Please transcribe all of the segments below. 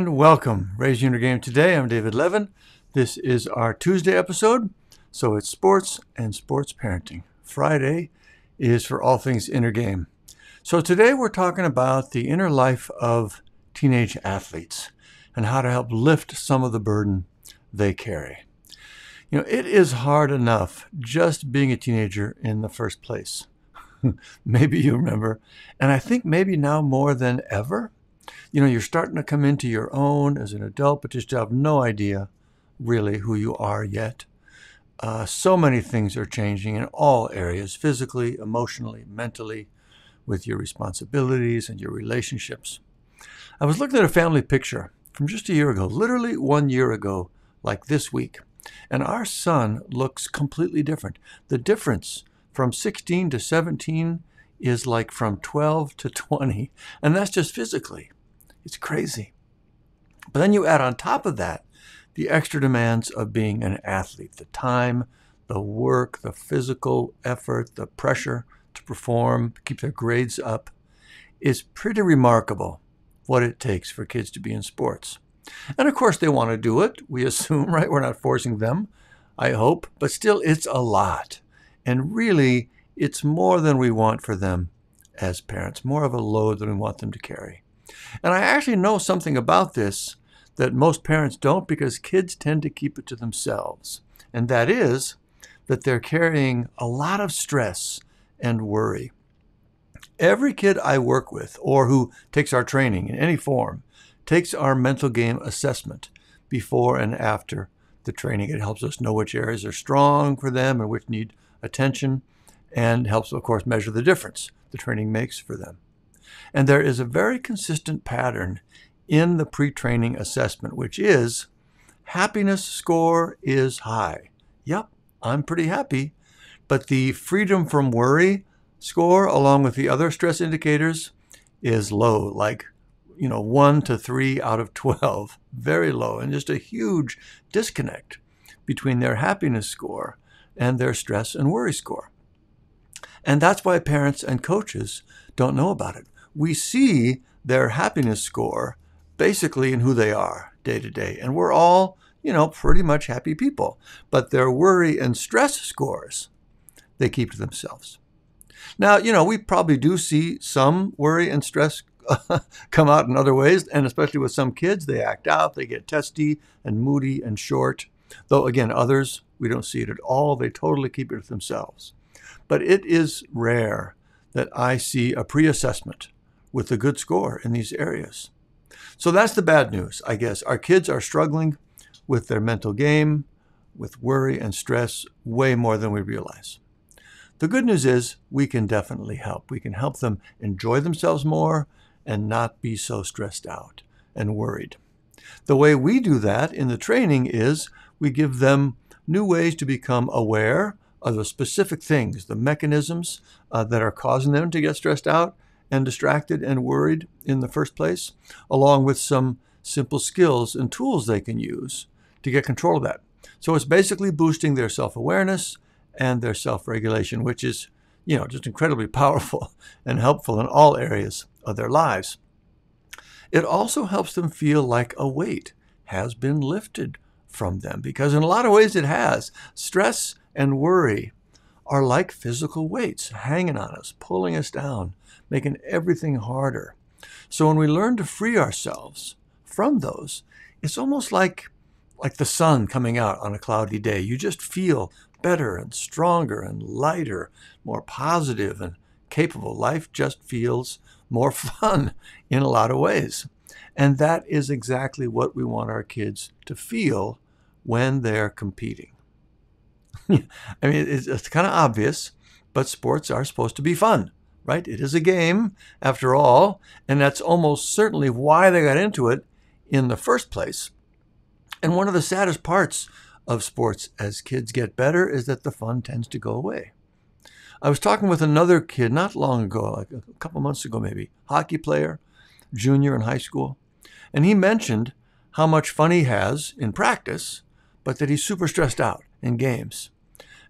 And welcome, Your Inner Game today. I'm David Levin. This is our Tuesday episode, so it's sports and sports parenting. Friday is for all things inner game. So today we're talking about the inner life of teenage athletes and how to help lift some of the burden they carry. You know, it is hard enough just being a teenager in the first place. maybe you remember, and I think maybe now more than ever you know, you're starting to come into your own as an adult, but just have no idea really who you are yet. Uh, so many things are changing in all areas physically, emotionally, mentally, with your responsibilities and your relationships. I was looking at a family picture from just a year ago, literally one year ago, like this week, and our son looks completely different. The difference from 16 to 17 is like from 12 to 20, and that's just physically. It's crazy. But then you add on top of that the extra demands of being an athlete the time, the work, the physical effort, the pressure to perform, keep their grades up. It's pretty remarkable what it takes for kids to be in sports. And of course, they want to do it. We assume, right? We're not forcing them, I hope. But still, it's a lot. And really, it's more than we want for them as parents, more of a load than we want them to carry. And I actually know something about this that most parents don't because kids tend to keep it to themselves. And that is that they're carrying a lot of stress and worry. Every kid I work with or who takes our training in any form takes our mental game assessment before and after the training. It helps us know which areas are strong for them and which need attention and helps, of course, measure the difference the training makes for them. And there is a very consistent pattern in the pre training assessment, which is happiness score is high. Yep, I'm pretty happy. But the freedom from worry score, along with the other stress indicators, is low, like you know, one to three out of 12, very low, and just a huge disconnect between their happiness score and their stress and worry score. And that's why parents and coaches don't know about it we see their happiness score basically in who they are day to day. And we're all, you know, pretty much happy people. But their worry and stress scores, they keep to themselves. Now, you know, we probably do see some worry and stress come out in other ways, and especially with some kids, they act out, they get testy and moody and short. Though, again, others, we don't see it at all. They totally keep it to themselves. But it is rare that I see a pre assessment with a good score in these areas. So that's the bad news, I guess. Our kids are struggling with their mental game, with worry and stress way more than we realize. The good news is we can definitely help. We can help them enjoy themselves more and not be so stressed out and worried. The way we do that in the training is we give them new ways to become aware of the specific things, the mechanisms uh, that are causing them to get stressed out, and distracted and worried in the first place, along with some simple skills and tools they can use to get control of that. So it's basically boosting their self awareness and their self regulation, which is, you know, just incredibly powerful and helpful in all areas of their lives. It also helps them feel like a weight has been lifted from them because, in a lot of ways, it has. Stress and worry are like physical weights hanging on us, pulling us down, making everything harder. So when we learn to free ourselves from those, it's almost like like the sun coming out on a cloudy day. You just feel better and stronger and lighter, more positive and capable. Life just feels more fun in a lot of ways. And that is exactly what we want our kids to feel when they're competing. I mean, it's, it's kind of obvious, but sports are supposed to be fun right? It is a game, after all, and that's almost certainly why they got into it in the first place. And one of the saddest parts of sports as kids get better is that the fun tends to go away. I was talking with another kid not long ago, like a couple months ago maybe, hockey player, junior in high school, and he mentioned how much fun he has in practice, but that he's super stressed out in games.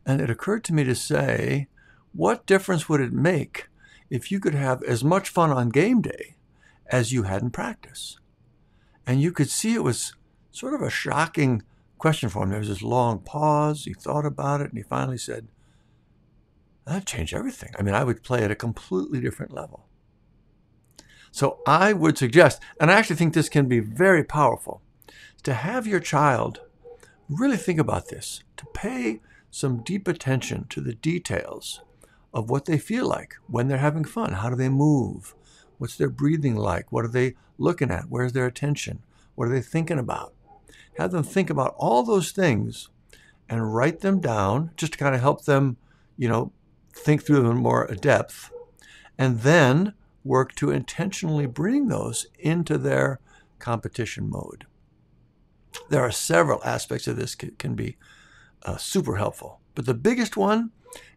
And it occurred to me to say, what difference would it make if you could have as much fun on game day as you had in practice. And you could see it was sort of a shocking question for him. There was this long pause. He thought about it and he finally said, That changed everything. I mean, I would play at a completely different level. So I would suggest, and I actually think this can be very powerful, to have your child really think about this, to pay some deep attention to the details of what they feel like when they're having fun. How do they move? What's their breathing like? What are they looking at? Where's their attention? What are they thinking about? Have them think about all those things and write them down just to kind of help them, you know, think through them in more depth. And then work to intentionally bring those into their competition mode. There are several aspects of this that can be uh, super helpful, but the biggest one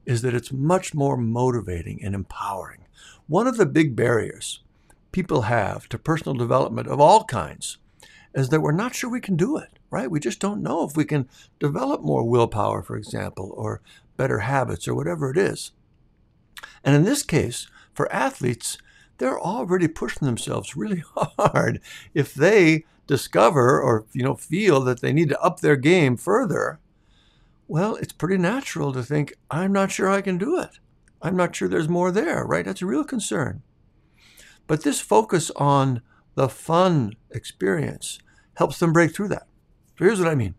is that it's much more motivating and empowering. One of the big barriers people have to personal development of all kinds is that we're not sure we can do it, right? We just don't know if we can develop more willpower, for example, or better habits, or whatever it is. And in this case, for athletes, they're already pushing themselves really hard. If they discover or you know feel that they need to up their game further, well, it's pretty natural to think, I'm not sure I can do it. I'm not sure there's more there, right? That's a real concern. But this focus on the fun experience helps them break through that. So here's what I mean.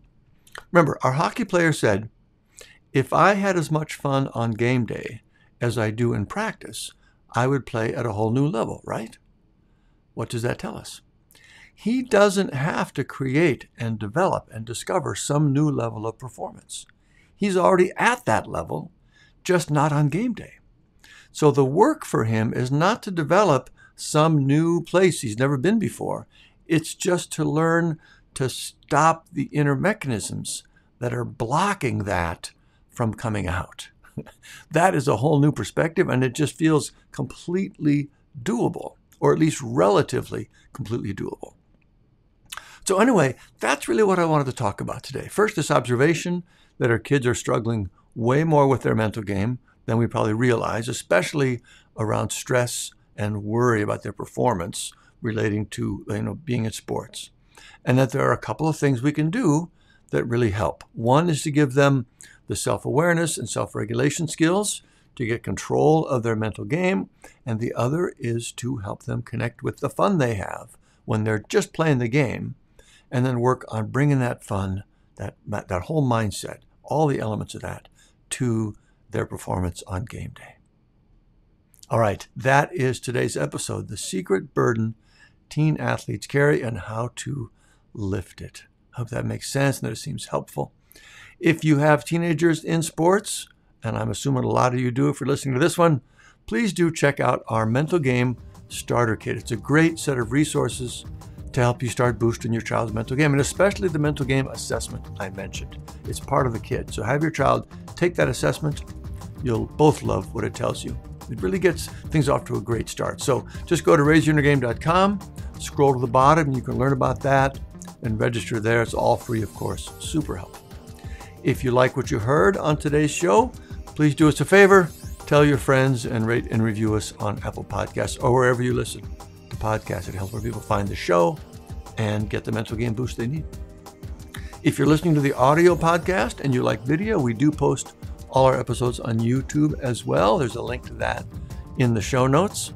Remember, our hockey player said, if I had as much fun on game day as I do in practice, I would play at a whole new level, right? What does that tell us? He doesn't have to create and develop and discover some new level of performance. He's already at that level, just not on game day. So the work for him is not to develop some new place he's never been before. It's just to learn to stop the inner mechanisms that are blocking that from coming out. that is a whole new perspective, and it just feels completely doable, or at least relatively completely doable. So, anyway, that's really what I wanted to talk about today. First, this observation that our kids are struggling way more with their mental game than we probably realize, especially around stress and worry about their performance relating to you know being in sports. And that there are a couple of things we can do that really help. One is to give them the self-awareness and self-regulation skills to get control of their mental game, and the other is to help them connect with the fun they have when they're just playing the game, and then work on bringing that fun, that that whole mindset, all the elements of that, to their performance on game day. All right, that is today's episode: the secret burden teen athletes carry and how to lift it. Hope that makes sense and that it seems helpful. If you have teenagers in sports, and I'm assuming a lot of you do if you're listening to this one, please do check out our mental game starter kit. It's a great set of resources to help you start boosting your child's mental game, and especially the mental game assessment I mentioned. It's part of the kit. So have your child take that assessment. You'll both love what it tells you. It really gets things off to a great start. So just go to raiseyourinnergame.com, scroll to the bottom, you can learn about that and register there. It's all free, of course. Super helpful. If you like what you heard on today's show, please do us a favor, tell your friends, and rate and review us on Apple Podcasts or wherever you listen to podcasts. It helps more people find the show and get the mental game boost they need. If you're listening to the audio podcast and you like video, we do post all our episodes on YouTube as well. There's a link to that in the show notes.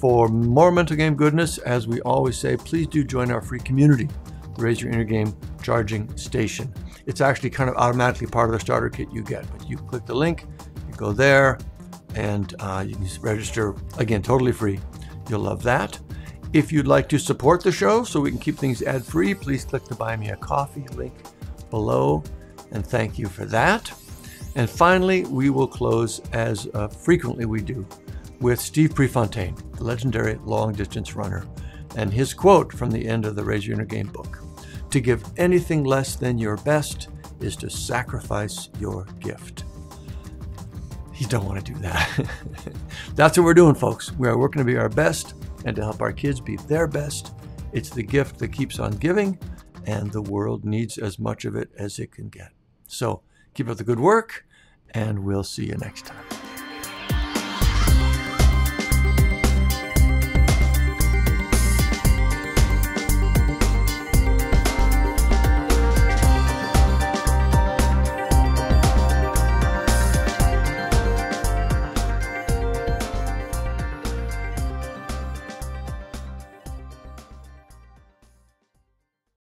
For more mental game goodness, as we always say, please do join our free community, Raise Your Inner Game Charging Station. It's actually kind of automatically part of the starter kit you get, but you click the link, you go there, and uh, you can register again, totally free. You'll love that. If you'd like to support the show so we can keep things ad free, please click the Buy Me a Coffee link below, and thank you for that. And finally, we will close as uh, frequently we do with Steve Prefontaine, the legendary long distance runner, and his quote from the end of the Raise Your Inner Game book To give anything less than your best is to sacrifice your gift. You don't want to do that. That's what we're doing, folks. We are working to be our best and to help our kids be their best. It's the gift that keeps on giving, and the world needs as much of it as it can get. So, Keep up the good work, and we'll see you next time.